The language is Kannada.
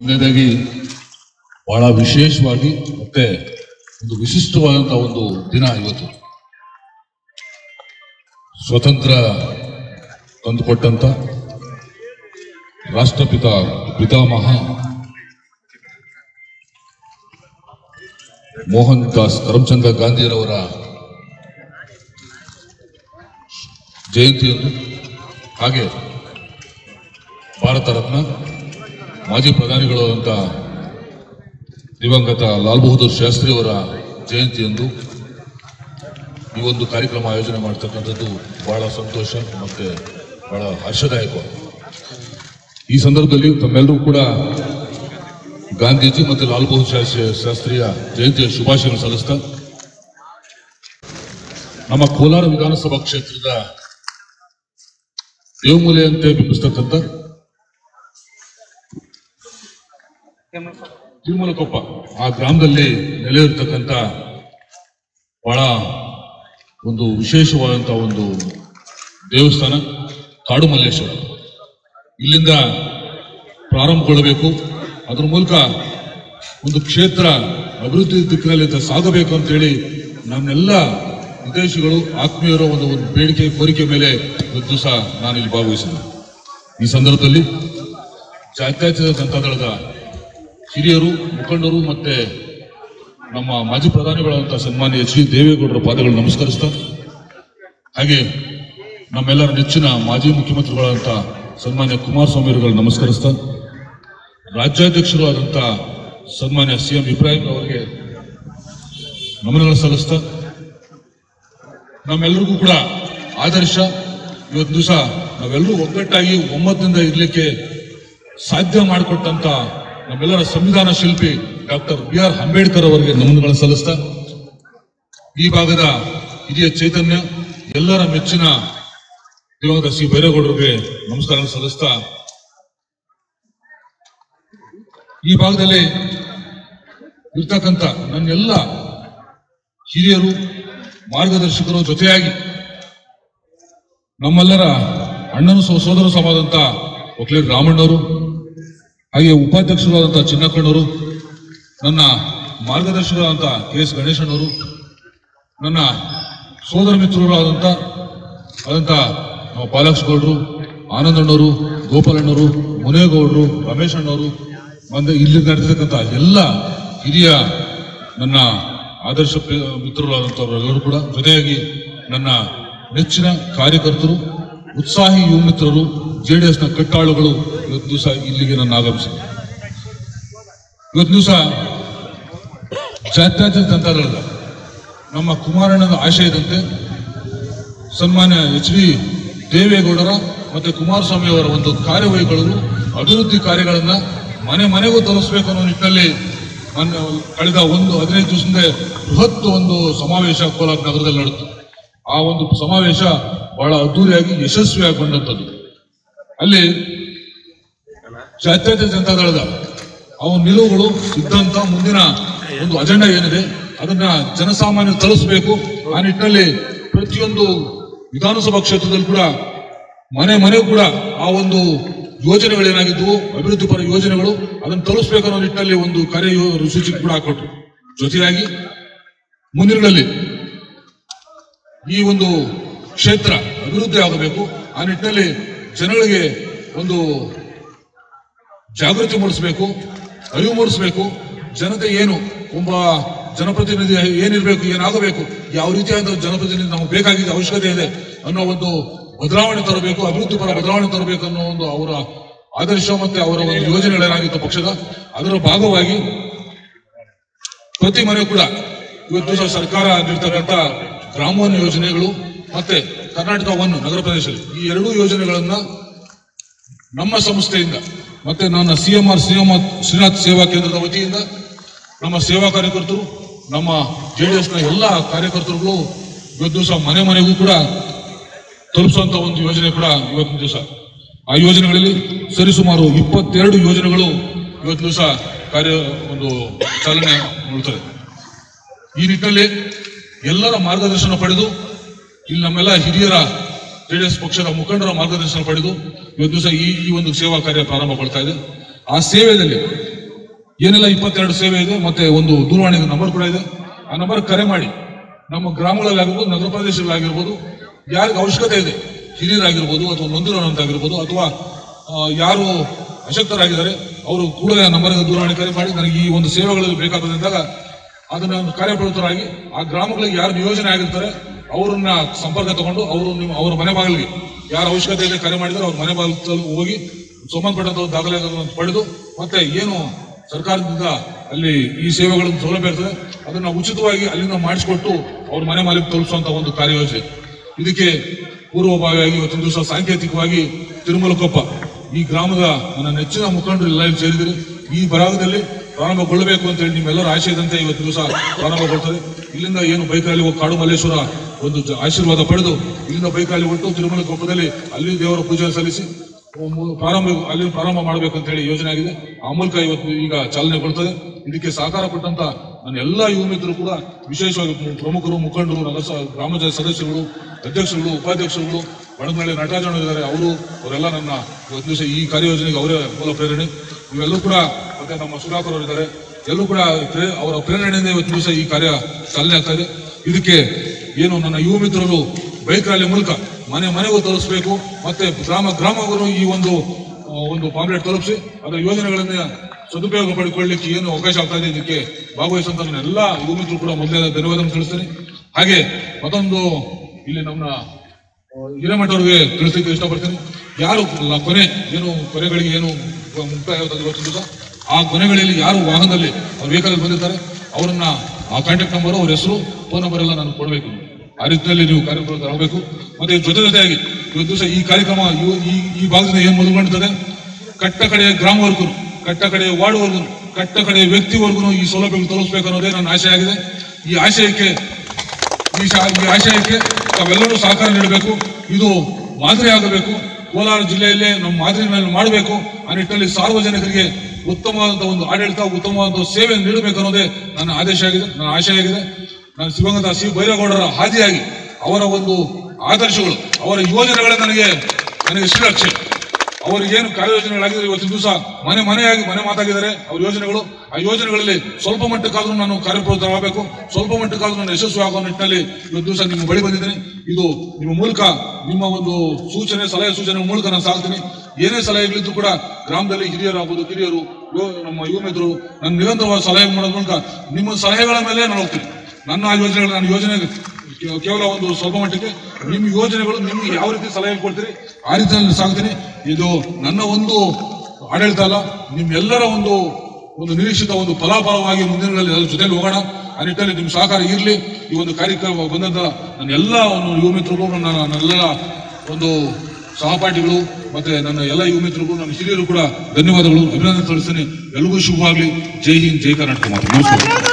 ಮೊದಲನೇದಾಗಿ ಬಹಳ ವಿಶೇಷವಾಗಿ ಮತ್ತೆ ಒಂದು ವಿಶಿಷ್ಟವಾದಂತಹ ಒಂದು ದಿನ ಇವತ್ತು. ಸ್ವತಂತ್ರ ತಂದುಕೊಟ್ಟಂತ ರಾಷ್ಟ್ರಪಿತ ಪಿತಾಮಹ ಮೋಹನ್ ದಾಸ್ ಕರಮ್ಚಂದ್ರ ಗಾಂಧಿಯವರ ಜಯಂತಿಯನ್ನು ಹಾಗೆ ಭಾರತ ರತ್ನ ಮಾಜಿ ಪ್ರಧಾನಿಗಳು ಅಂತ ದಿವಂಗತ ಲಾಲ್ ಬಹದ್ದೂರ್ ಶಾಸ್ತ್ರಿ ಅವರ ಜಯಂತಿಯಂದು ಈ ಒಂದು ಕಾರ್ಯಕ್ರಮ ಆಯೋಜನೆ ಮಾಡ್ತಕ್ಕಂಥದ್ದು ಬಹಳ ಸಂತೋಷ ಮತ್ತು ಬಹಳ ಹರ್ಷದಾಯಕ. ಈ ಸಂದರ್ಭದಲ್ಲಿ ತಮ್ಮೆಲ್ಲರೂ ಕೂಡ ಗಾಂಧೀಜಿ ಮತ್ತು ಲಾಲ್ ಬಹದ್ದೂರ್ ಶಾಸ್ತ್ರಿ ಶಾಸ್ತ್ರಿಯ ಜಯಂತಿಯ ಶುಭಾಶಯಗಳನ್ನು ಸಲ್ಲಿಸ್ತಾ ನಮ್ಮ ಕೋಲಾರ ವಿಧಾನಸಭಾ ಕ್ಷೇತ್ರದ ದೇವಮೂಲೆಯಂತೆ ಬಿಂಬಿಸ್ತಕ್ಕಂಥ ತಿರುಮಲಕೊಪ್ಪ ಆ ಗ್ರಾಮದಲ್ಲಿ ನೆಲೆ ಇರ್ತಕ್ಕಂಥ ಬಹಳ ಒಂದು ವಿಶೇಷವಾದಂಥ ಒಂದು ದೇವಸ್ಥಾನ, ಕಾಡು ಮಲ್ಲೇಶ್ವರ. ಇಲ್ಲಿಂದ ಪ್ರಾರಂಭಗೊಳ್ಳಬೇಕು. ಅದ್ರ ಮೂಲಕ ಒಂದು ಕ್ಷೇತ್ರ, ಅಭಿವೃದ್ಧಿ ದಿಕ್ಕಿನಲ್ಲಿ ಸಾಗಬೇಕು ಅಂತ ಹೇಳಿ ನನ್ನೆಲ್ಲ ವಿದೇಶಿಗಳು, ಆತ್ಮೀಯರ ಒಂದು ಒಂದು ಬೇಡಿಕೆ, ಕೋರಿಕೆ ಮೇಲೆ ಇವತ್ತು ಸಹ ನಾನು ಇಲ್ಲಿ ಈ ಸಂದರ್ಭದಲ್ಲಿ ಜಾತ್ಯತೀತ ಜನತಾದಳದ ಹಿರಿಯರು, ಮುಖಂಡರು ಮತ್ತೆ ನಮ್ಮ ಮಾಜಿ ಪ್ರಧಾನಿಗಳಾದಂತಹ ಸನ್ಮಾನ್ಯ ಎಚ್ ಡಿ ದೇವೇಗೌಡರ ಪಾದಗಳು ನಮಸ್ಕರಿಸ್ತಾ, ಹಾಗೆ ನಮ್ಮೆಲ್ಲರ ನೆಚ್ಚಿನ ಮಾಜಿ ಮುಖ್ಯಮಂತ್ರಿಗಳಾದಂಥ ಸನ್ಮಾನ್ಯ ಕುಮಾರಸ್ವಾಮಿ ಅವರುಗಳು ನಮಸ್ಕರಿಸ್ತಾ, ರಾಜ್ಯಾಧ್ಯಕ್ಷರು ಆದಂಥ ಸನ್ಮಾನ್ಯ ಸಿ ಎಂ ಇಬ್ರಾಹಿಂ ಅವರಿಗೆ ನಮನಗಳು ಸಲ್ಲಿಸ್ತಾ, ನಮ್ಮೆಲ್ಲರಿಗೂ ಕೂಡ ಆದರ್ಶ. ಇವತ್ತು ದಿವಸ ನಾವೆಲ್ಲರೂ ಒಗ್ಗಟ್ಟಾಗಿ ಒಮ್ಮತದಿಂದ ಇರಲಿಕ್ಕೆ ಸಾಧ್ಯ ಮಾಡಿಕೊಟ್ಟಂತ ನಮ್ಮೆಲ್ಲರ ಸಂವಿಧಾನ ಶಿಲ್ಪಿ ಡಾಕ್ಟರ್ ಬಿ ಆರ್ ಅಂಬೇಡ್ಕರ್ ಅವರಿಗೆ ನಮನಗಳನ್ನು ಸಲ್ಲಿಸ್ತಾ, ಈ ಭಾಗದ ಹಿರಿಯ ಚೈತನ್ಯ, ಎಲ್ಲರ ಮೆಚ್ಚಿನ ದಿವಂಗತ ಸಿ ಬೈರೇಗೌಡರಿಗೆ ನಮಸ್ಕಾರ ಸಲ್ಲಿಸ್ತಾ, ಈ ಭಾಗದಲ್ಲಿ ಇರ್ತಕ್ಕಂಥ ನನ್ನೆಲ್ಲ ಹಿರಿಯರು, ಮಾರ್ಗದರ್ಶಕರು ಜೊತೆಯಾಗಿ ನಮ್ಮೆಲ್ಲರ ಅಣ್ಣನ ಸಹೋದರ ಸೋದರ ಸಮಾದಂತ ಒಕ್ಲೇರ್ ರಾಮಣ್ಣವರು ಹಾಗೆ ಉಪಾಧ್ಯಕ್ಷರಾದಂತಹ ಚಿನ್ನಕ್ಕಣ್ಣವರು ನನ್ನ ಮಾರ್ಗದರ್ಶಕರಾದಂಥ ಕೆ ಎಸ್ ಗಣೇಶಣ್ಣವರು ನನ್ನ ಸೋದರ ಮಿತ್ರರಾದಂಥ ಆದಂಥ ಗೌಡರು ಆನಂದಣ್ಣವರು, ಗೋಪಾಲಣ್ಣವರು ಮುನೇಗೌಡರು ರಮೇಶ್ ಅಣ್ಣವರು ಬಂದ ಇಲ್ಲಿ ನಡೆದಿರ್ತಕ್ಕಂಥ ಎಲ್ಲ ಹಿರಿಯ ನನ್ನ ಆದರ್ಶ ಮಿತ್ರರಾದಂಥವರೆಲ್ಲರೂ ಕೂಡ ಜೊತೆಯಾಗಿ ನನ್ನ ನೆಚ್ಚಿನ ಕಾರ್ಯಕರ್ತರು, ಉತ್ಸಾಹಿ ಯುವ ಮಿತ್ರರು ಜೆ ಡಿ ಕಟ್ಟಾಳುಗಳು ಇವತ್ತು ದಿವಸ ಇಲ್ಲಿಗೆ ನನ್ನ ಆಗಮಿಸಿದೆ ಇವತ್ತು ದಿವಸ ಜಾತ್ಯಾತೀತ ಜನತಾದಳದ ನಮ್ಮ ಕುಮಾರಣ್ಣನ ಆಶಯದಂತೆ ಸನ್ಮಾನ್ಯ ಎಚ್ ಡಿ ದೇವೇಗೌಡರ ಮತ್ತು ಕುಮಾರಸ್ವಾಮಿ ಅವರ ಒಂದು ಕಾರ್ಯವೈಗಳು ಅಭಿವೃದ್ಧಿ ಕಾರ್ಯಗಳನ್ನು ಮನೆ ಮನೆಗೂ ತಲುಪಿಸಬೇಕು ಅನ್ನೋ ನಿಟ್ಟಿನಲ್ಲಿ ಕಳೆದ ಒಂದು ಹದಿನೈದು ದಿವಸದಿಂದ ಬೃಹತ್ ಒಂದು ಸಮಾವೇಶ ಕೋಲಾರ ನಗರದಲ್ಲಿ ನಡೆಯಿತು ಆ ಒಂದು ಸಮಾವೇಶ ಬಹಳ ಅದ್ದೂರಿಯಾಗಿ ಯಶಸ್ವಿಯಾಗೊಂಡಂಥದ್ದು. ಅಲ್ಲಿ ಜಾತ್ಯತೆ ಜನತಾ ದಳದ ಅವನ ನಿಲುವುಗಳು, ಸಿದ್ಧಾಂತ, ಮುಂದಿನ ಒಂದು ಅಜೆಂಡಾ ಏನಿದೆ, ಅದನ್ನ ಜನಸಾಮಾನ್ಯರು ತಲುಪಿಸಬೇಕು ಆ ನಿಟ್ಟಿನಲ್ಲಿ ಪ್ರತಿಯೊಂದು ವಿಧಾನಸಭಾ ಕ್ಷೇತ್ರದಲ್ಲಿ ಕೂಡ, ಮನೆ ಮನೆಗೂ ಕೂಡ ಆ ಒಂದು ಯೋಜನೆಗಳೇನಾಗಿದ್ವು ಅಭಿವೃದ್ಧಿ ಪರ ಯೋಜನೆಗಳು, ಅದನ್ನು ತಲುಪಿಸಬೇಕನ್ನೋ ನಿಟ್ಟಿನಲ್ಲಿ ಒಂದು ಕಾರ್ಯ ಸೂಚಿ ಕೂಡ ಹಾಕೊಟ್ರು. ಜೊತೆಯಾಗಿ ಮುಂದಿನಲ್ಲಿ ಈ ಒಂದು ಕ್ಷೇತ್ರ ಅಭಿವೃದ್ಧಿ ಆಗಬೇಕು. ಆ ನಿಟ್ಟಿನಲ್ಲಿ ಜನಗಳಿಗೆ ಒಂದು ಜಾಗೃತಿ ಮೂಡಿಸಬೇಕು, ಅರಿವು ಮೂಡಿಸಬೇಕು. ಜನತೆ ಏನು? ಒಬ್ಬ ಜನಪ್ರತಿನಿಧಿ ಏನಿರಬೇಕು, ಏನಾಗಬೇಕು, ಯಾವ ರೀತಿಯಾದ ಜನಪ್ರತಿನಿಧಿ ನಮಗೆ ಬೇಕಾಗಿದ್ದ ಅವಶ್ಯಕತೆ ಇದೆ ಅನ್ನೋ ಒಂದು ಬದಲಾವಣೆ ತರಬೇಕು, ಅಭಿವೃದ್ಧಿ ಪರ ಬದಲಾವಣೆ ತರಬೇಕು ಅನ್ನೋ ಒಂದು ಅವರ ಆದರ್ಶ ಮತ್ತೆ ಅವರ ಒಂದು ಯೋಜನೆಗಳೇನಾಗಿತ್ತು ಪಕ್ಷದ. ಅದರ ಭಾಗವಾಗಿ ಪ್ರತಿ ಮನೆ ಕೂಡ ಇವತ್ತು ಸರ್ಕಾರ ನೀಡ್ತಕ್ಕಂಥ ಗ್ರಾಮೋನ್ ಯೋಜನೆಗಳು ಮತ್ತೆ ಕರ್ನಾಟಕ ಒನ್ ನಗರ ಪ್ರದೇಶದಲ್ಲಿ ಈ ಎರಡೂ ಯೋಜನೆಗಳನ್ನ ನಮ್ಮ ಸಂಸ್ಥೆಯಿಂದ ಮತ್ತೆ ನನ್ನ C M R Srinath Srinath Seva ಕೇಂದ್ರದ ವತಿಯಿಂದ ನಮ್ಮ ಸೇವಾ ಕಾರ್ಯಕರ್ತರು, ನಮ್ಮ ಜೆ ಡಿ ಎಸ್ನ ಎಲ್ಲ ಕಾರ್ಯಕರ್ತರುಗಳು ಇವತ್ತು ದಿವಸ ಮನೆ ಮನೆಗೂ ಕೂಡ ತಲುಪಿಸುವಂತ ಒಂದು ಯೋಜನೆ ಕೂಡ ಇವತ್ತಿನ ದಿವಸ. ಆ ಯೋಜನೆಗಳಲ್ಲಿ ಸರಿಸುಮಾರು ಇಪ್ಪತ್ತೆರಡು ಯೋಜನೆಗಳು ಇವತ್ತು ದಿವಸ ಕಾರ್ಯ ಒಂದು ಚಾಲನೆ ನೋಡ್ತದೆ ಈ ನಿಟ್ಟಿನಲ್ಲಿ ಎಲ್ಲರ ಮಾರ್ಗದರ್ಶನ ಪಡೆದು ಇಲ್ಲಿ ನಮ್ಮೆಲ್ಲ ಹಿರಿಯರ ಜೆಡಿಎಸ್ ಪಕ್ಷದ ಮುಖಂಡರ ಮಾರ್ಗದರ್ಶನ ಪಡೆದು ಇವತ್ತು ದಿವಸ ಈ ಈ ಒಂದು ಸೇವಾ ಕಾರ್ಯ ಪ್ರಾರಂಭಗೊಳ್ತಾ ಇದೆ. ಆ ಸೇವೆಯಲ್ಲಿ ಏನೆಲ್ಲ ಇಪ್ಪತ್ತೆರಡು ಸೇವೆ ಇದೆ, ಮತ್ತೆ ಒಂದು ದೂರವಾಣಿ ನಂಬರ್ ಕೂಡ ಇದೆ. ಆ ನಂಬರ್ ಕರೆ ಮಾಡಿ ನಮ್ಮ ಗ್ರಾಮಗಳಲ್ಲಿ ಆಗಿರ್ಬೋದು ನಗರ ಪ್ರದೇಶಗಳಾಗಿರ್ಬೋದು ಯಾರಿಗೆ ಅವಶ್ಯಕತೆ ಇದೆ, ಹಿರಿಯರಾಗಿರ್ಬೋದು ಅಥವಾ ನೊಂದಿರೋನಂತಾಗಿರ್ಬೋದು ಅಥವಾ ಯಾರು ಅಶಕ್ತರಾಗಿದ್ದಾರೆ, ಅವರು ಕೂಡಲೇ ನಂಬರ್ಗೆ ದೂರವಾಣಿ ಕರೆ ಮಾಡಿ ನನಗೆ ಈ ಒಂದು ಸೇವೆಗಳಲ್ಲಿ ಬೇಕಾಗ್ತದೆ ಅದನ್ನು ಅದನ್ನ ಕಾರ್ಯಪ್ರವೃತ್ತರಾಗಿ ಆ ಗ್ರಾಮಗಳಿಗೆ ಯಾರು ನಿಯೋಜನೆ ಆಗಿರ್ತಾರೆ ಅವರನ್ನ ಸಂಪರ್ಕ ತಗೊಂಡು ಅವರು ನಿಮ್ಮ, ಅವರ ಮನೆ ಬಾಗಿಲಿಗೆ ಯಾರ ಅವಶ್ಯಕತೆ ಇದೆ ಕರೆ ಮಾಡಿದ್ರೆ ಅವ್ರ ಮನೆ ಬಾಗಿಲು ಹೋಗಿ ಸಂಬಂಧಪಟ್ಟಂತ ದಾಖಲೆಗಳನ್ನು ಪಡೆದು, ಮತ್ತೆ ಏನು ಸರ್ಕಾರದಿಂದ ಅಲ್ಲಿ ಈ ಸೇವೆಗಳನ್ನು ಸೌಲಭ್ಯ ಇರ್ತದೆ, ಅದನ್ನ ಉಚಿತವಾಗಿ ಅಲ್ಲಿಂದ ಮಾಡಿಸಿಕೊಟ್ಟು ಅವ್ರ ಮನೆ ಮಾಲಿಗೆ ತಲುಪಿಸುವಂತ ಒಂದು ಕಾರ್ಯಯೋಜನೆ. ಇದಕ್ಕೆ ಪೂರ್ವಭಾವಿಯಾಗಿ ಇವತ್ತಿನ ದಿವಸ ಸಾಂಕೇತಿಕವಾಗಿ ತಿರುಮಲಕೊಪ್ಪ, ಈ ಗ್ರಾಮದ ನನ್ನ ನೆಚ್ಚಿನ ಮುಖಂಡರು ಎಲ್ಲ ಸೇರಿದಿರಿ ಈ ಭಾಗದಲ್ಲಿ ಪ್ರಾರಂಭಗೊಳ್ಳಬೇಕು ಅಂತ ಹೇಳಿ ನಿಮ್ಮೆಲ್ಲರ ಆಶಯದಂತೆ ಇವತ್ತು ದಿವಸ ಪ್ರಾರಂಭಗೊಳ್ತದೆ. ಇಲ್ಲಿಂದ ಏನು ಬೈಕಲ್ಲಿ ಹೋಗಿ ಕಾಡು ಮಲ್ಲೇಶ್ವರ ಒಂದು ಆಶೀರ್ವಾದ ಪಡೆದು ಇಲ್ಲಿಂದ ಬೈಕಲ್ಲಿ ತಿರುಮಲ ಕೊಪ್ಪದಲ್ಲಿ ಅಲ್ಲಿ ದೇವರ ಪೂಜೆ ಸಲ್ಲಿಸಿ ಪ್ರಾರಂಭ ಅಲ್ಲಿ ಪ್ರಾರಂಭ ಮಾಡಬೇಕು ಅಂತ ಹೇಳಿ ಯೋಜನೆ ಆಗಿದೆ. ಆ ಮೂಲಕ ಇವತ್ತು ಈಗ ಚಾಲನೆ ಕೊಡ್ತದೆ ಇದಕ್ಕೆ ಸಹಕಾರ ಕೊಟ್ಟಂತ ನನ್ನ ಎಲ್ಲ ಯುವ ಮಿತ್ರರು ಕೂಡ ವಿಶೇಷವಾಗಿ ಪ್ರಮುಖರು, ಮುಖಂಡರು ನಗರ ಸ- ಗ್ರಾಮ ಸದಸ್ಯರುಗಳು, ಅಧ್ಯಕ್ಷರುಗಳು, ಉಪಾಧ್ಯಕ್ಷರುಗಳು ಬಡಗನಹಳ್ಳಿ ನಟರಾಜಣ್ಣ ಇದ್ದಾರೆ. ಅವರು ಅವರೆಲ್ಲ ನನ್ನ ಇವತ್ತು ದಿವಸ ಈ ಕಾರ್ಯಯೋಜನೆಗೆ ಅವರೇ ಮೂಲ ಪ್ರೇರಣೆ. ಇವೆಲ್ಲರೂ ಕೂಡ ಮತ್ತೆ ನಮ್ಮ ಸುಧಾಕರ್ ಅವರು ಇದ್ದಾರೆ ಎಲ್ಲರೂ ಕೂಡ ಅವರ ಪ್ರೇರಣೆಯಿಂದ ಇವತ್ತು ದಿವಸ ಈ ಕಾರ್ಯ ಚಾಲನೆ ಆಗ್ತಾ ಇದೆ. ಇದಕ್ಕೆ ಏನು ನನ್ನ ಯುವ ಮಿತ್ರರು ಬೈಕ್ ರ್ಯಾಲಿ ಮೂಲಕ ಮನೆ ಮನೆಗೂ ತಲುಪಿಸಬೇಕು, ಮತ್ತೆ ಗ್ರಾಮ ಗ್ರಾಮಗಳು ಈ ಒಂದು ಒಂದು ಪಾಂಪ್ಲೆಟ್ ತಲುಪಿಸಿ, ಅದರ ಯೋಜನೆಗಳನ್ನ ಸದುಪಯೋಗ ಪಡಿಕೊಳ್ಳಿಕ್ಕೆ ಏನು ಅವಕಾಶ ಆಗ್ತಾ ಇದೆ ಇದಕ್ಕೆ ಭಾಗವಹಿಸುವಂತ ಎಲ್ಲ ಯುವ ಮಿತ್ರರು ಕೂಡ ಮೊದಲೇ ಧನ್ಯವಾದ ತಿಳಿಸ್ತೇನೆ. ಹಾಗೆ, ಮತ್ತೊಂದು ಇಲ್ಲಿ ನಮ್ಮ ಹಿರೇಮಠ ಅವರಿಗೆ ತಿಳಿಸಲಿಕ್ಕೆ ಇಷ್ಟಪಡ್ತೀನಿ. ಯಾರು ಕೊನೆ, ಏನು ಕೊನೆಗಳಿಗೆ ಏನು ಮುಕ್ತಾಯ ಆ ಕೊನೆಗಳಲ್ಲಿ ಯಾರು ವಾಹನದಲ್ಲಿ ಅವ್ರ ವೆಹಿಕಲ್ ಬಂದಿರ್ತಾರೆ ಅವರನ್ನ ಆ ಕಾಂಟ್ಯಾಕ್ಟ್ ನಂಬರು ಅವ್ರ ಹೆಸರು ಫೋನ್ ನಂಬರ್ ಎಲ್ಲ ನಾನು ಕೊಡಬೇಕು. ಆ ರೀತಿಯಲ್ಲಿ ನೀವು ಕಾರ್ಯಕ್ರಮಗಳಾಗಬೇಕು ಮತ್ತೆ ಜೊತೆ ಜೊತೆಯಾಗಿ ಇವತ್ತು ದಿವಸ ಈ ಕಾರ್ಯಕ್ರಮ, ಈ ಈ ಭಾಗದಿಂದ ಏನು ಮೊದಲುಗೊಂಡಿದ್ದಾರೆ ಕಟ್ಟ ಕಡೆಯ ಗ್ರಾಮವರೆಗೂ ಕಟ್ಟ ಕಡೆಯ ವಾರ್ಡ್ವರೆಗೂ ಕಟ್ಟ ಕಡೆಯ ವ್ಯಕ್ತಿವರ್ಗು ಈ ಸೌಲಭ್ಯಗಳು ತಲುಪಿಸಬೇಕು ಅನ್ನೋದೇ ನನ್ನ ಆಶೆ ಆಗಿದೆ ಈ ಆಶಯಕ್ಕೆ ಈ ಆಶಯಕ್ಕೆ ತಾವೆಲ್ಲರೂ ಸಹಕಾರ ನೀಡಬೇಕು. ಇದು ಮಾದರಿ ಆಗಬೇಕು. ಕೋಲಾರ ಜಿಲ್ಲೆಯಲ್ಲೇ ನಮ್ಮ ಮಾದರಿಗಳನ್ನು ಮಾಡಬೇಕು. ಆ ನಿಟ್ಟಿನಲ್ಲಿ ಸಾರ್ವಜನಿಕರಿಗೆ ಉತ್ತಮವಾದಂತಹ ಒಂದು ಆಡಳಿತ ಉತ್ತಮವಾದ ಸೇವೆ ನೀಡಬೇಕು ಅನ್ನೋದೇ ನನ್ನ ಆದೇಶ ಆಗಿದೆ ನನ್ನ ಆಶಯ ಆಗಿದೆ ನಾನು ಶಿವಗಂಗದ ಸಿ ಬೈರೇಗೌಡರ ಹಾದಿಯಾಗಿ ಅವರ ಒಂದು ಆದರ್ಶಗಳು, ಅವರ ಯೋಜನೆಗಳೇ ನನಗೆ ನನಗೆ ಶ್ರೀರಕ್ಷೆ. ಅವರು ಏನು ಕಾರ್ಯಯೋಜನೆಗಳಾಗಿದ್ದಾರೆ ಇವತ್ತು ದಿವಸ ಮನೆ ಮನೆಯಾಗಿ ಮನೆ ಮಾತಾಗಿದ್ದಾರೆ ಅವ್ರ ಯೋಜನೆಗಳು. ಆ ಯೋಜನೆಗಳಲ್ಲಿ ಸ್ವಲ್ಪ ಮಟ್ಟಕ್ಕಾದರೂ ನಾನು ಕಾರ್ಯಪ್ರವೃತ್ತರಾಗಬೇಕು, ಸ್ವಲ್ಪ ಮಟ್ಟಕ್ಕಾದರೂ ನಾನು ಯಶಸ್ವಿ ಆಗುವ ನಿಟ್ಟಿನಲ್ಲಿ ಇವತ್ತು ದಿವಸ ನಿಮ್ಮ ಬಳಿ ಬಂದಿದ್ದೀನಿ. ಇದು ನಿಮ್ಮ ಮೂಲಕ, ನಿಮ್ಮ ಒಂದು ಸೂಚನೆ, ಸಲಹೆ ಸೂಚನೆ ಮೂಲಕ ನಾನು ಸಾಗ್ತೀನಿ ಏನೇ ಸಲಹೆಗಳಿದ್ರು ಕೂಡ ಗ್ರಾಮದಲ್ಲಿ ಹಿರಿಯರಾಗಬಹುದು ಕಿರಿಯರು ಯುವ- ನಮ್ಮ ಯುವ ಮಿತ್ರರು ನಾನು ನಿರಂತರವಾದ ಸಲಹೆ ಮಾಡೋದ್ರ ಮೂಲಕ ನಿಮ್ಮ ಸಲಹೆಗಳ ಮೇಲೆ ನಾನು ಹೋಗ್ತೀನಿ. ನನ್ನ ಆ ಯೋಜನೆಗಳು ನಾನು ಯೋಜನೆ ಕೇವಲ ಒಂದು ಸ್ವಲ್ಪ ಮಟ್ಟಿಗೆ ನಿಮ್ಮ ಯೋಜನೆಗಳು ನಿಮ್ಗೆ ಯಾವ ರೀತಿ ಸಲಹೆ ಕೊಡ್ತೀರಿ, ಆ ರೀತಿಯಲ್ಲಿ ಸಾಗ್ತೀನಿ ಇದು ನನ್ನ ಒಂದು ಆಡಳಿತ ಅಲ್ಲ, ನಿಮ್ಮೆಲ್ಲರ ಒಂದು ಒಂದು ನಿರೀಕ್ಷಿತ ಒಂದು ಫಲಾಫಲವಾಗಿ ಮುಂದಿನ ಜೊತೆಯಲ್ಲಿ ಹೋಗೋಣ. ಆ ನಿಟ್ಟಿನಲ್ಲಿ ನಿಮ್ಮ ಸಹಕಾರ ಇರಲಿ. ಈ ಒಂದು ಕಾರ್ಯಕ್ರಮ ಬಂದಂತ ನನ್ನ ಎಲ್ಲ ಒಂದು ಯುವ ಮಿತ್ರರು, ನನ್ನ ನನ್ನೆಲ್ಲ ಒಂದು ಸಹಪಾಠಿಗಳು, ಮತ್ತೆ ನನ್ನ ಎಲ್ಲ ಯುವ ಮಿತ್ರರು, ನನ್ನ ಹಿರಿಯರು ಕೂಡ ಧನ್ಯವಾದಗಳು. ಅಭಿನಂದನೆ ಸಲ್ಲಿಸ್ತೀನಿ. ಎಲ್ಲರಿಗೂ ಶುಭವಾಗಲಿ. ಜೈ ಹಿಂದ್, ಜೈ ಕರ್ನಾಟಕ ಮಾತು. ನಮಸ್ಕಾರ.